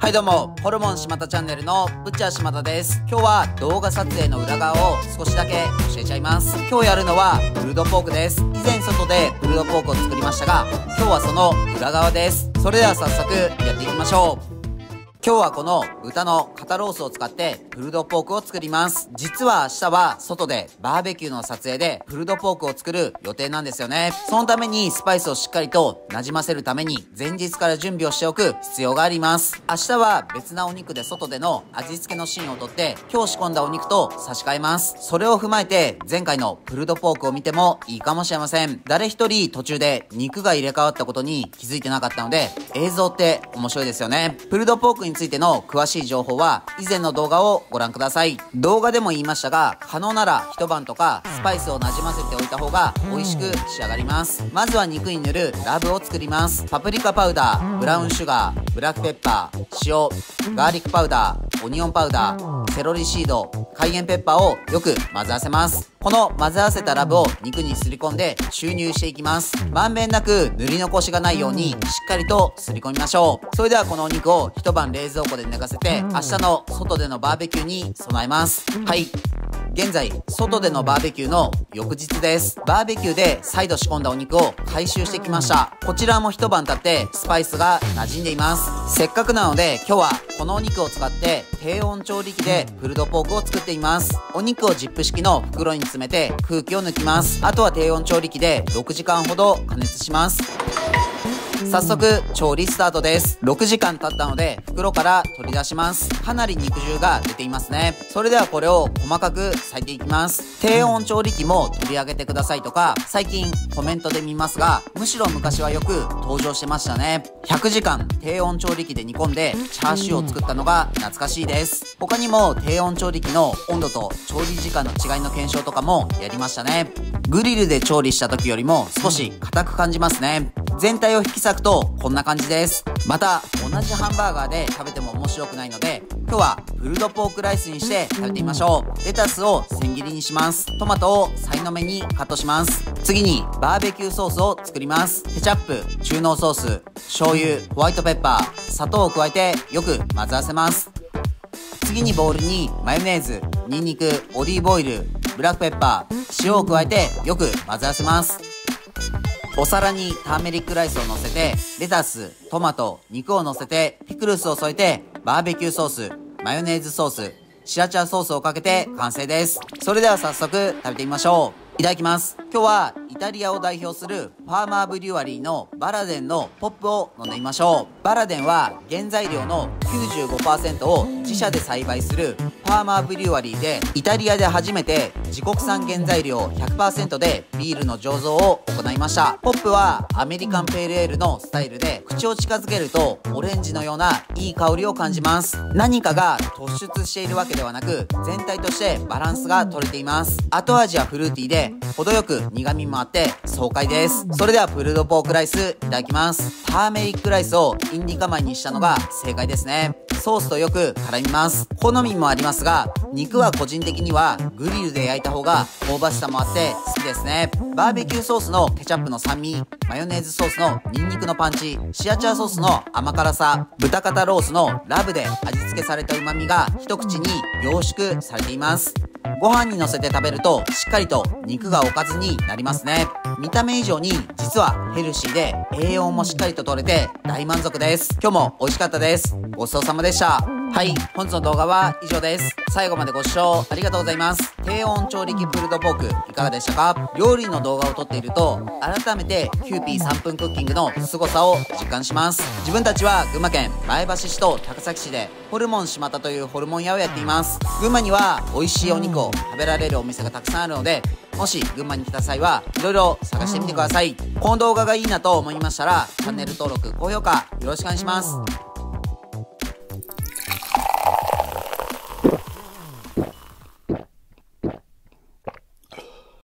はいどうも、ホルモン島田チャンネルのブッチャー島田です。今日は動画撮影の裏側を少しだけ教えちゃいます。今日やるのはプルドポークです。以前外でプルドポークを作りましたが、今日はその裏側です。それでは早速やっていきましょう。今日はこの豚の肩ロースを使ってプルドポークを作ります。実は明日は外でバーベキューの撮影でプルドポークを作る予定なんですよね。そのためにスパイスをしっかりと馴染ませるために前日から準備をしておく必要があります。明日は別なお肉で外での味付けのシーンをとって今日仕込んだお肉と差し替えます。それを踏まえて前回のプルドポークを見てもいいかもしれません。誰一人途中で肉が入れ替わったことに気づいてなかったので映像って面白いですよね。プルドポークについての詳しい情報は以前の動画をご覧ください。動画でも言いましたが、可能なら一晩とかスパイスをなじませておいた方が美味しく仕上がります。まずは肉に塗るラブを作ります。パプリカパウダー、ブラウンシュガー、ブラックペッパー、塩、ガーリックパウダー、オニオンパウダー、セロリシード、カイエンペッパーをよく混ぜ合わせます。この混ぜ合わせたラブを肉にすり込んで注入していきます。まんべんなく塗り残しがないようにしっかりとすり込みましょう。それではこのお肉を一晩冷蔵庫で寝かせて明日の外でのバーベキューに備えます。はい。現在、外でのバーベキューの翌日です。バーベキューで再度仕込んだお肉を回収してきました。こちらも一晩経ってスパイスが馴染んでいます。せっかくなので今日はこのお肉を使って低温調理器でプルドポークを作っています。お肉をジップ式の袋に詰めて空気を抜きます。あとは低温調理器で6時間ほど加熱します。早速調理スタートです。6時間経ったので袋から取り出します。かなり肉汁が出ていますね。それではこれを細かく裂いていきます。低温調理器も取り上げてくださいとか最近コメントで見ますがむしろ昔はよく登場してましたね。100時間低温調理器で煮込んでチャーシューを作ったのが懐かしいです。他にも低温調理器の温度と調理時間の違いの検証とかもやりましたね。グリルで調理した時よりも少し硬く感じますね。全体を引き裂くとこんな感じです。また同じハンバーガーで食べても面白くないので今日はプルドポークライスにして食べてみましょう。レタスを千切りにします。トマトをさいの目にカットします。次にバーベキューソースを作ります。ケチャップ中濃ソース醤油ホワイトペッパー砂糖を加えてよく混ぜ合わせます。次にボウルにマヨネーズニンニクオリーブオイルブラックペッパー塩を加えてよく混ぜ合わせます。お皿にターメリックライスを乗せて、レタス、トマト、肉を乗せて、ピクルスを添えて、バーベキューソース、マヨネーズソース、シラチャーソースをかけて完成です。それでは早速食べてみましょう。いただきます。今日はイタリアを代表するファーマーブリュワリーのバラデンのポップを飲んでみましょう。バラデンは原材料の95%を自社で栽培するファーマーブリュワリーでイタリアで初めて自国産原材料100%でビールの醸造を行いました。ポップはアメリカンペールエールのスタイルで口を近づけるとオレンジのようないい香りを感じます。何かが突出しているわけではなく全体としてバランスが取れています。後味はフルーティーで程よく苦味もあって爽快です。それではプルドポークライスいただきます。ターメリックライスをインディカ米にしたのが正解ですね。ソースとよく絡みます。好みもありますが、肉は個人的にはグリルで焼いた方が香ばしさもあって好きですね。バーベキューソースのケチャップの酸味、マヨネーズソースのニンニクのパンチ、シラチャーソースの甘辛さ、豚肩ロースのラブで味付けされた旨味が一口に凝縮されています。ご飯にのせて食べるとしっかりと肉がおかずになりますね。見た目以上に実はヘルシーで栄養もしっかりと取れて大満足です。今日も美味しかったです。ごちそうさまでした。はい、本日の動画は以上です。最後までご視聴ありがとうございます。低温調理器プルドポークいかがでしたか？料理の動画を撮っていると改めてキューピー3分クッキングの凄さを実感します。自分たちは群馬県前橋市と高崎市でホルモン島田というホルモン屋をやっています。群馬には美味しいお肉を食べられるお店がたくさんあるのでもし群馬に来た際はいろいろ探してみてください。この動画がいいなと思いましたらチャンネル登録、高評価よろしくお願いします。